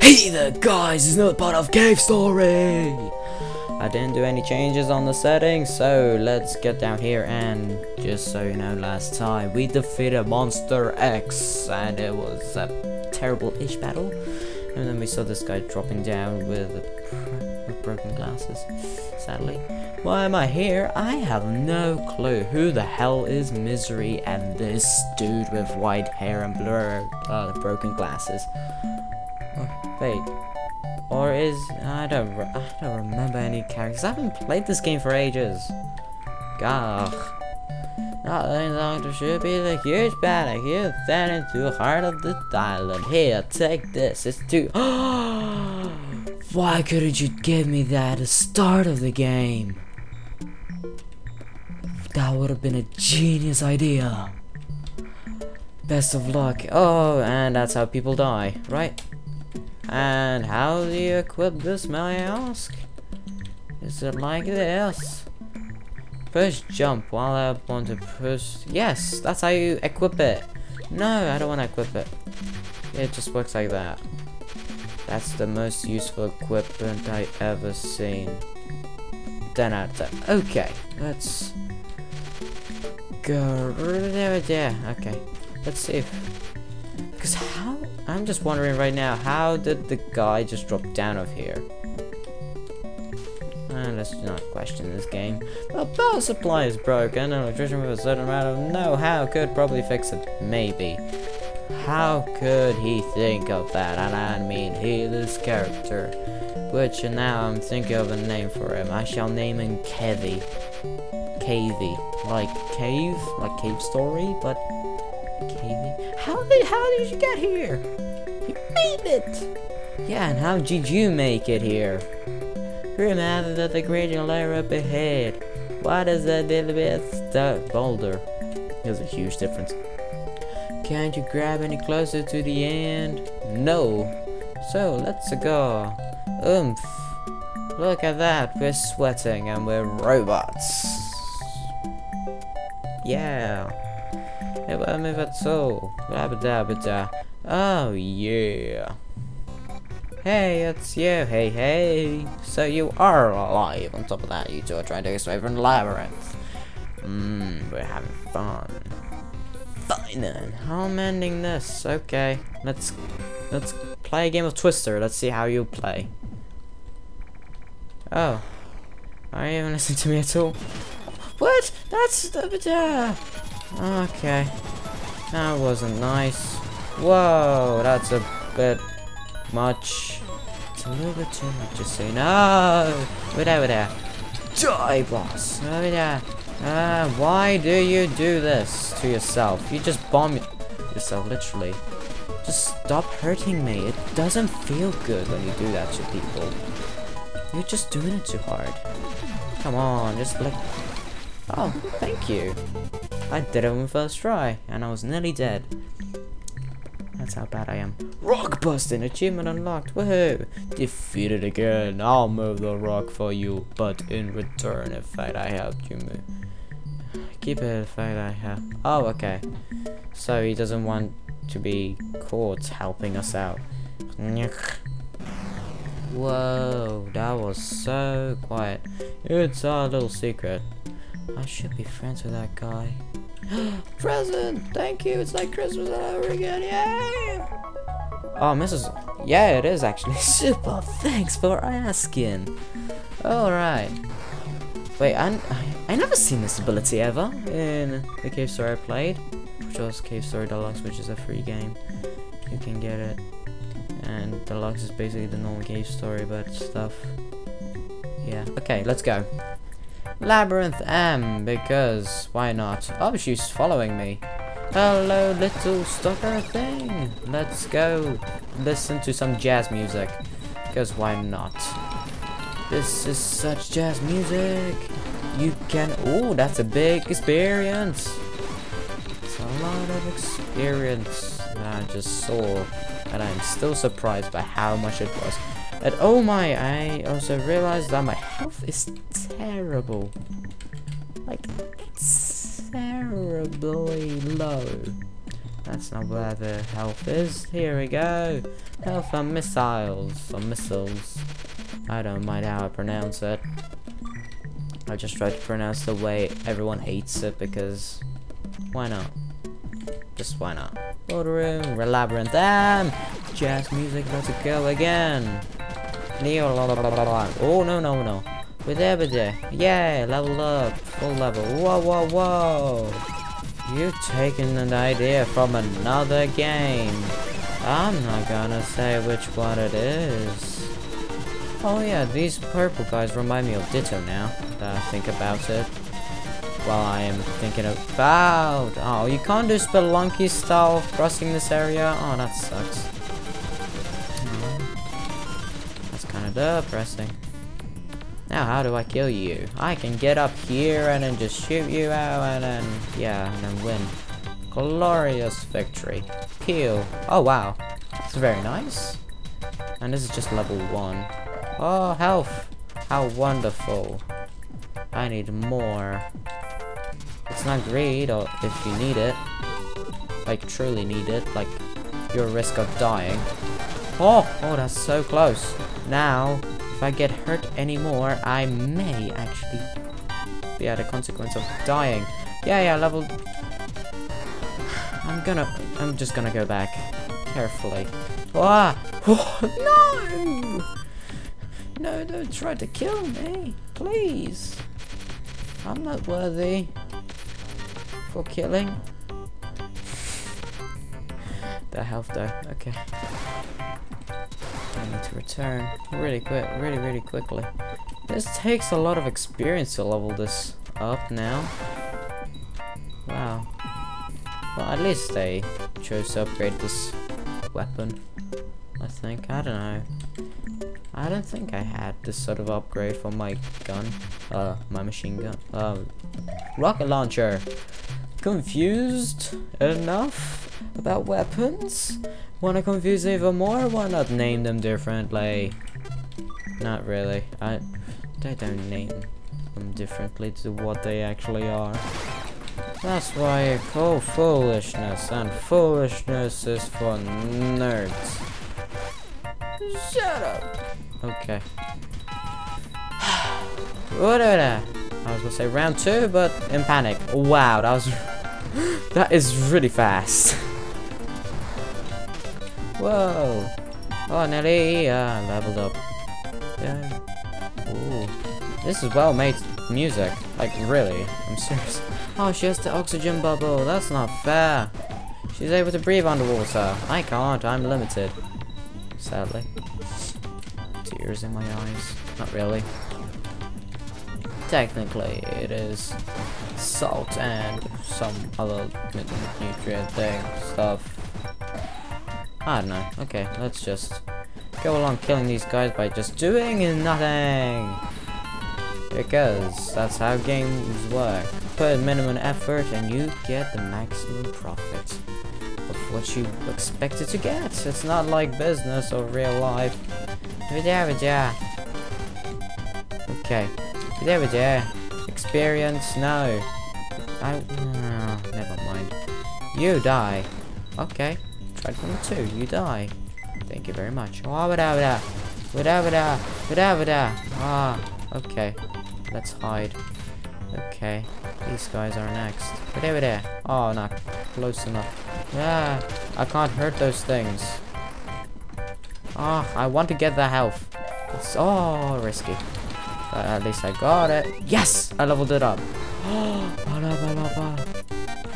Hey there guys, it's another part of Cave Story! I didn't do any changes on the settings, so let's get down here and just so you know, last time we defeated Monster X and it was a terrible-ish battle. And then we saw this guy dropping down with, with broken glasses, sadly. Why am I here? I have no clue. Who the hell is Misery and this dude with white hair and blur, uh, broken glasses? Wait. Or is I don't I don't remember any characters. I haven't played this game for ages. Gah. Not any longer should be the huge battle here then into the heart of the island. Here, take this. It's too Why couldn't you give me that at the start of the game? That would have been a genius idea. Best of luck. Oh, and that's how people die, right? And how do you equip this, may I ask? Is it like this? Push jump while I want to push. Yes, that's how you equip it. No, I don't want to equip it. It just works like that. That's the most useful equipment I ever seen. 10 out of 10. Okay, let's go there. there. Okay, let's see if. Because how? I'm just wondering right now, how did the guy just drop down of here? Uh, let's not question this game. The power supply is broken, and electrician with a certain amount of know-how could probably fix it. Maybe. How could he think of that? And I mean, he this character. Which now I'm thinking of a name for him. I shall name him Kevy. Cavey. Like cave? Like cave story? But Cavey? How did how did you get here? You made it! Yeah, and how did you make it here? Remember that the great layer up ahead. What is that little bit stuck boulder? There's a huge difference. Can't you grab any closer to the end? No. So let's go. Oomph. Look at that, we're sweating and we're robots. Yeah. So. Oh yeah. Hey, it's you. Hey, hey. So you are alive. On top of that, you two are trying to escape from the labyrinth. Mmm, we're having fun. Fine then. How am ending this? Okay, let's let's play a game of Twister. Let's see how you play. Oh, are you even listening to me at all? What? That's the Okay, that wasn't nice. Whoa, that's a bit much. It's a little bit too much to say. No! Wait over there. Die, boss. Over there. Uh, why do you do this to yourself? You just bomb yourself, literally. Just stop hurting me. It doesn't feel good when you do that to people. You're just doing it too hard. Come on, just like... Oh, thank you. I did it on the first try, and I was nearly dead. That's how bad I am. Rock busting achievement unlocked. Woohoo! Defeated again. I'll move the rock for you, but in return, fact, I helped you move. Keep it fact I have. Oh, okay. So he doesn't want to be caught helping us out. Whoa, that was so quiet. It's our little secret. I should be friends with that guy. Present! Thank you, it's like Christmas all over again, yay! Oh, Mrs. Yeah, it is actually. Super, thanks for asking. Alright. Wait, I, I never seen this ability ever in the Cave Story I played, which was Cave Story Deluxe, which is a free game. You can get it. And Deluxe is basically the normal Cave Story, but stuff. Yeah, okay, let's go. Labyrinth M, because why not? Oh, she's following me. Hello, little stalker thing. Let's go listen to some jazz music, because why not? This is such jazz music. You can. Oh, that's a big experience. It's a lot of experience that I just saw, and I'm still surprised by how much it was. And oh my, I also realized that my health is terrible. Like, it's terribly low. That's not where the health is. Here we go. Health on missiles. Or missiles. I don't mind how I pronounce it. I just try to pronounce the way everyone hates it because why not? Just why not? Ordering, Labyrinth, damn! Jazz music, let's go again. Neo, oh no, no, no. With everyday, yeah, level up, full level. Whoa, whoa, whoa! You've taken an idea from another game. I'm not gonna say which one it is. Oh yeah, these purple guys remind me of Ditto now, that I think about it. While I am thinking about... Oh, you can't do Spelunky style crossing this area? Oh, that sucks. Depressing. Now, how do I kill you? I can get up here and then just shoot you out and then... Yeah, and then win. Glorious victory. Kill. Oh, wow. It's very nice. And this is just level 1. Oh, health! How wonderful. I need more. It's not great or if you need it. Like, truly need it. Like, your risk of dying. Oh! Oh, that's so close. Now, if I get hurt anymore, I may actually be at a consequence of dying. Yeah, yeah, level... I'm gonna... I'm just gonna go back. Carefully. Ah! Oh, no! No, don't try to kill me. Please. I'm not worthy for killing. the health though. Okay. I need to return really quick, really, really quickly. This takes a lot of experience to level this up now. Wow. Well, at least they chose to upgrade this weapon. I think. I don't know. I don't think I had this sort of upgrade for my gun. Uh, my machine gun. Uh, rocket launcher. Confused enough about weapons? Wanna confuse them even more? Why not name them differently? Not really. I, they don't name them differently to what they actually are. That's why I call foolishness, and foolishness is for nerds. Shut up! Okay. Whatever. I was gonna say round two, but in panic. Wow, that was that is really fast. Whoa. Oh, Nelly, leveled up. Yeah. Ooh. This is well made music. Like, really. I'm serious. Oh, she has the oxygen bubble. That's not fair. She's able to breathe underwater. I can't. I'm limited. Sadly tears in my eyes. Not really. Technically, it is salt and some other nutrient thing stuff. I don't know. Okay, let's just go along killing these guys by just doing nothing. Because that's how games work. Put minimum effort and you get the maximum profit of what you expected to get. It's not like business or real life. Okay. There we. Experience, no. I, no, never mind. You die. Okay. Tried one two. You die. Thank you very much. Ah, okay. Let's hide. Okay. These guys are next. Whatever. Oh, not close enough. Yeah. I can't hurt those things. Ah, oh, I want to get the health. It's all risky. But at least I got it. Yes! I leveled it up.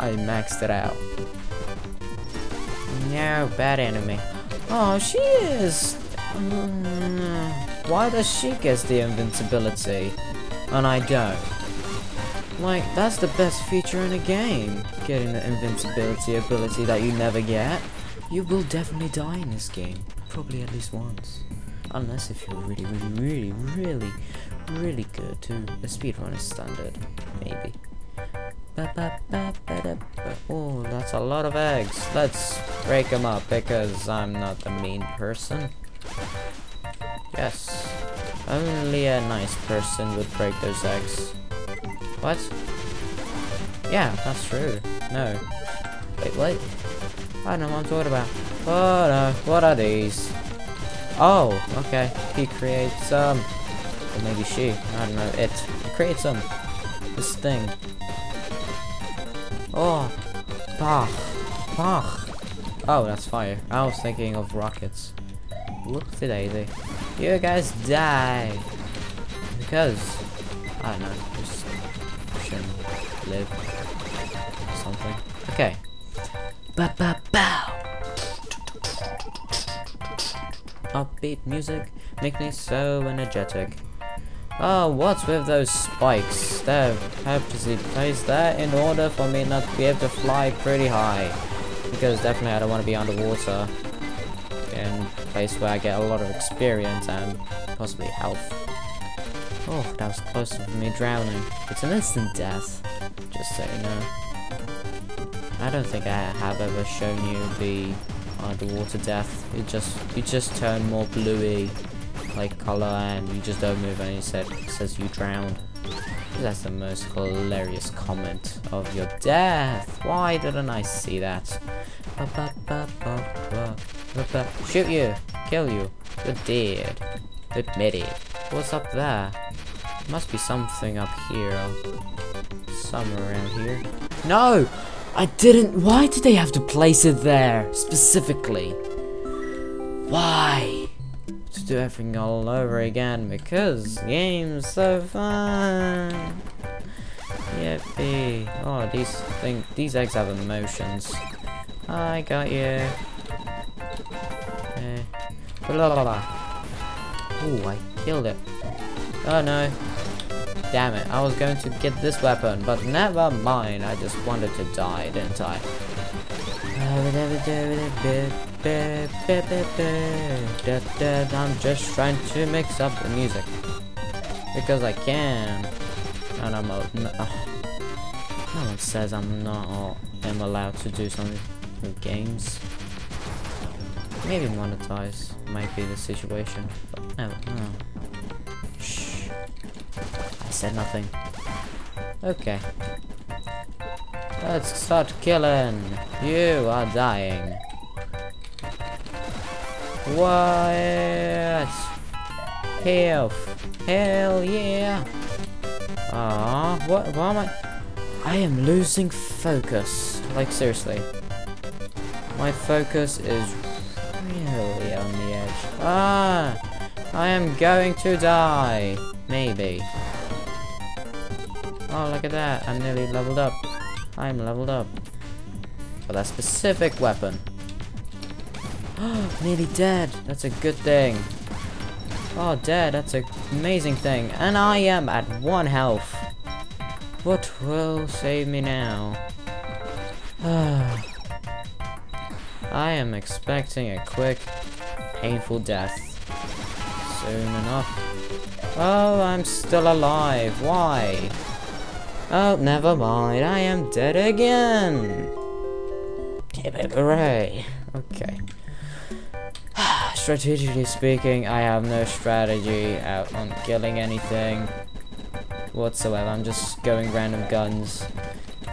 I maxed it out. No, bad enemy. Oh, she is. Mm, why does she get the invincibility and I don't? Like, that's the best feature in a game. Getting the invincibility ability that you never get. You will definitely die in this game. Probably at least once. Unless if you're really, really, really, really, really good to a speedrunner standard. Maybe. Oh, that's a lot of eggs. Let's break them up because I'm not the mean person. Yes. Only a nice person would break those eggs. What? Yeah, that's true. No. Wait, what? I don't know what I'm talking about. Oh no, what are these? Oh, okay. He creates um or maybe she, I don't know, it. Creates um this thing. Oh Bach. Bach. Oh, that's fire. I was thinking of rockets. Whoopsie daisy. You guys die. Because I don't know, just shouldn't live. Something. Okay. Ba ba bow. Upbeat music make me so energetic. Ah, oh, what's with those spikes? They have to be placed there in order for me not to be able to fly pretty high. Because definitely I don't want to be underwater. In a place where I get a lot of experience and possibly health. Oh, that was close to me drowning. It's an instant death. Just so you know. I don't think I have ever shown you the underwater death. It just you just turn more bluey like color and you just don't move and it, said, says you drowned. That's the most hilarious comment of your death. Why didn't I see that? Shoot you. Kill you. You're. Admit it. What's up there? Must be something up here. Somewhere around here. No! I didn't. Why did they have to place it there specifically? Why? To do everything all over again because game's so fun. Yippee! Oh, these thing, these eggs have emotions. I got you. Eh. Blah, blah, blah. Ooh, I killed it. Oh no. Damn it, I was going to get this weapon, but never mind, I just wanted to die, didn't I? I'm just trying to mix up the music. Because I can. And I'm a, no, uh, no one says I'm not am allowed to do something with games. Maybe monetize might be the situation, but no, no. Shh. I said nothing. Okay. Let's start killing. You are dying. What? Health. Hell yeah. Ah, what? Why am I? I am losing focus. Like seriously. My focus is really on the edge. Ah! I am going to die. Maybe. Oh, look at that. I'm nearly leveled up. I'm leveled up. For that specific weapon. nearly dead. That's a good thing. Oh, dead. That's an amazing thing. And I am at one health. What will save me now? I am expecting a quick, painful death. Soon enough. Oh, I'm still alive. Why? Oh, never mind. I am dead again. Hooray. Okay. Strategically speaking, I have no strategy out on killing anything whatsoever. I'm just going random guns,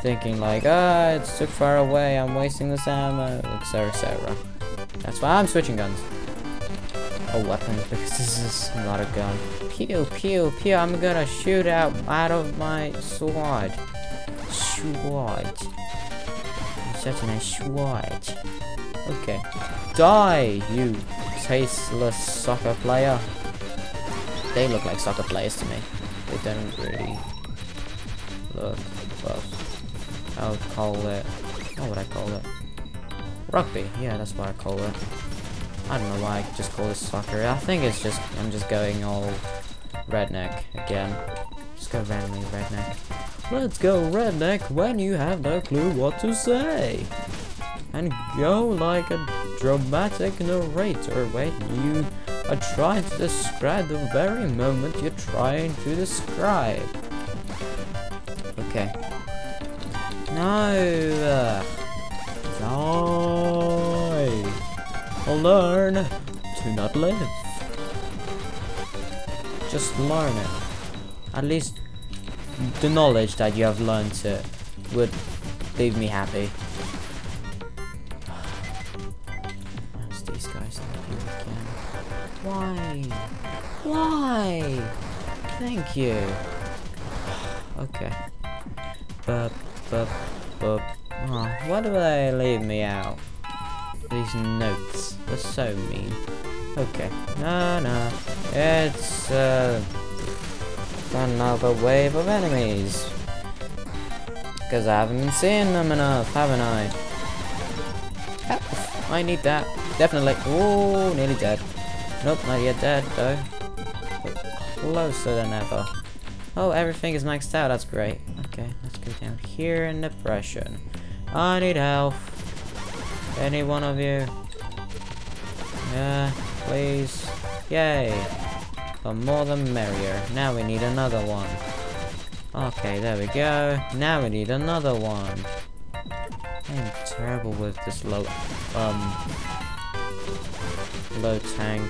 thinking like, ah, it's too far away, I'm wasting this ammo, etc, etc. That's why I'm switching guns. A weapon, because this is not a gun. Pew, pew, pew, I'm gonna shoot out out of my sword. Sword. Such a nice sword. Okay. Die, you tasteless soccer player. They look like soccer players to me. They don't really look, well, I would call it, what would I call it? Rugby, yeah, that's what I call it. I don't know why I just call this soccer. I think it's just, I'm just going all redneck again. Just go randomly redneck. Let's go redneck when you have no clue what to say. And go like a dramatic narrator when you are trying to describe the very moment you're trying to describe. Okay. No! Die! Uh, learn to not live. Just learn it. At least the knowledge that you have learned it would leave me happy. Why? Thank you. Okay. Bup, bup, bup. Oh, why do they leave me out? These notes. They're so mean. Okay. No, no. It's, uh... Another wave of enemies. Because I haven't been seeing them enough, haven't I? I need that. Definitely. Oh, nearly dead. Nope, not yet dead, though. Closer than ever. Oh, everything is maxed out. That's great. Okay, let's go down here in depression. I need help. Any one of you? Yeah, please. Yay. The more the merrier. Now we need another one. Okay, there we go. Now we need another one. I'm terrible with this low, um, low tank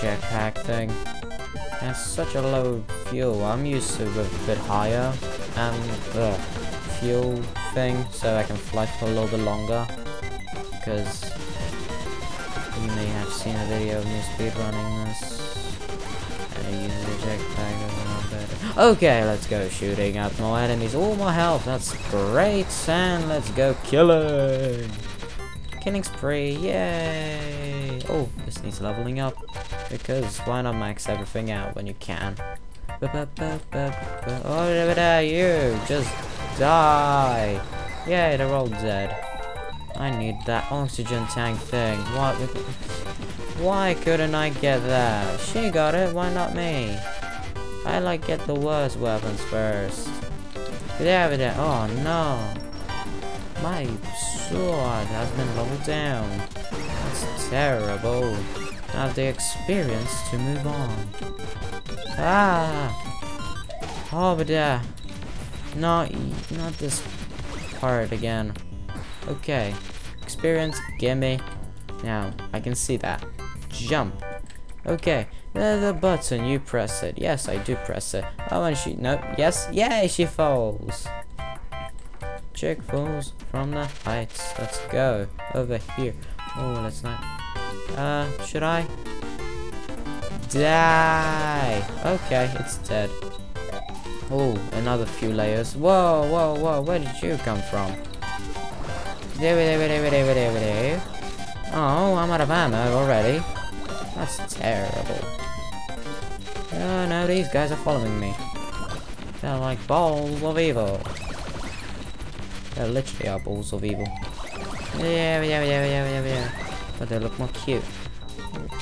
jetpack thing. That's such a low fuel. I'm used to a bit higher and the fuel thing, so I can fly for a little bit longer. Because you may have seen a video of me speedrunning this. And I use the jetpack. Okay, let's go shooting at more enemies. All my health, that's great. And let's go killing. Killing spree, yay! Oh, this needs leveling up. Because why not max everything out when you can? Oh, you! Just die! Yay, they're all dead. I need that oxygen tank thing. What? Why couldn't I get that? She got it, why not me? I like get the worst weapons first. There we go. Oh no. My sword has been leveled down. That's terrible. Have the experience to move on. Ah! Oh, but yeah. Not, not this part again. Okay. Experience, gimme. Now, I can see that. Jump. Okay. There's the button, you press it. Yes, I do press it. Oh, and she, nope. Yes, yay, she falls. Chick falls from the heights. Let's go. Over here. Oh, let's not. Uh, should I? Die! Okay, it's dead. Oh, another few layers. Whoa, whoa, whoa, where did you come from? Oh, I'm out of ammo already. That's terrible. Oh no, these guys are following me. They're like balls of evil. They literally are balls of evil. Yeah, yeah, yeah, yeah, yeah, yeah. But they look more cute.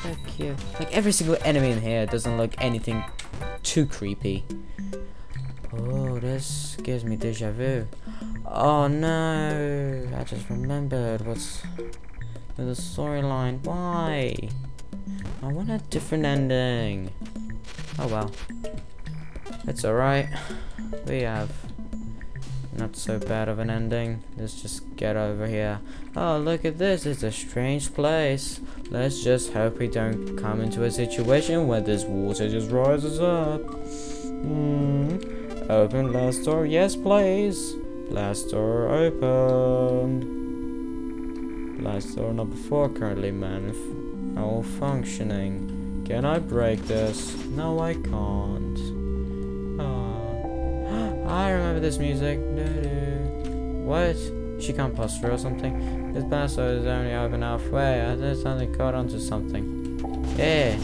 So cute. Like every single enemy in here doesn't look anything too creepy. Oh, this gives me deja vu. Oh no! I just remembered what's the storyline. Why? I want a different ending. Oh well. It's alright. We have not so bad of an ending. Let's just get over here. Oh, look at this. It's a strange place. Let's just hope we don't come into a situation where this water just rises up. Hmm. Open last door. Yes, please. Last door opened. Last door number four currently man malfunctioning. Can I break this? No, I can't. This music. What? She can't pass through or something? This password is only open halfway. I just only caught onto something. Yeah.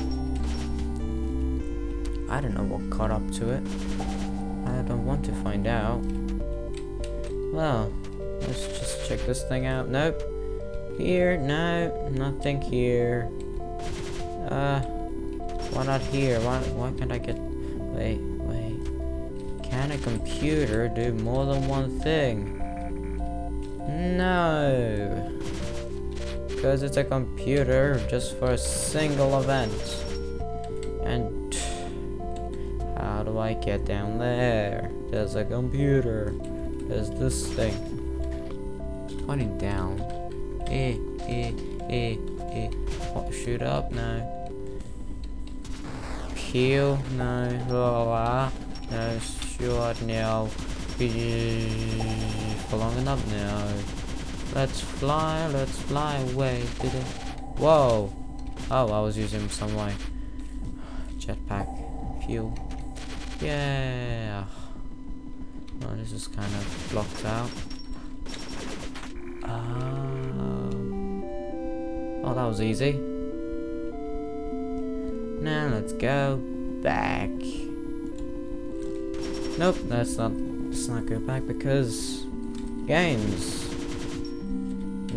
I don't know what caught up to it. I don't want to find out. Well, let's just check this thing out. Nope. Here, no, nothing here. Uh, why not here? Why, why can't I get... Wait. Computer do more than one thing? No. Because it's a computer just for a single event. And how do I get down there? There's a computer. There's this thing. Pointing down. Eh, eh, eh, eh. Oh, shoot up? No. Peel? No. Blah, blah. No. Shoot now. For long enough now. Let's fly, let's fly away. Did it? Whoa. Oh, I was using some like jetpack fuel. Yeah. This is kind of blocked out. Um, oh, that was easy. Now let's go back. Nope, let's not. Let's not go back because games.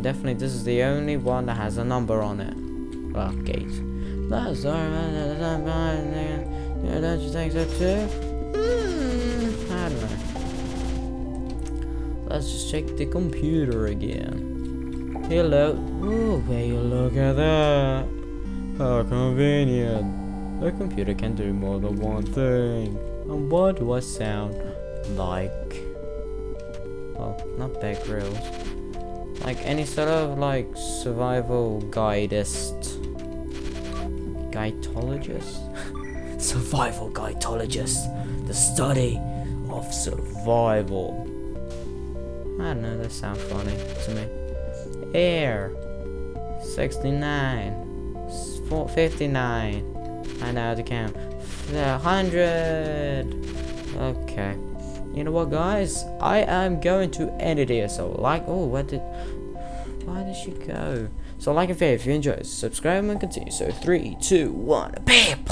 Definitely, this is the only one that has a number on it. Well, gate. That's alright. Don't you think so too? Mm, I don't know. Let's just check the computer again. Hello. Oh, will you look at that? How convenient. The computer can do more than one thing. What I sound like? Well, not Bear Grylls. Like any sort of like survival guidist. Guidologist? survival guidologist. The study of survival. I don't know, that sounds funny to me. Air. 69. 59. I know how to count. 100. Okay. You know what, guys? I am going to end it here. So, like, oh, what did. Why did she go? So, like and if you enjoyed, subscribe and continue. So, three, two, one, bam!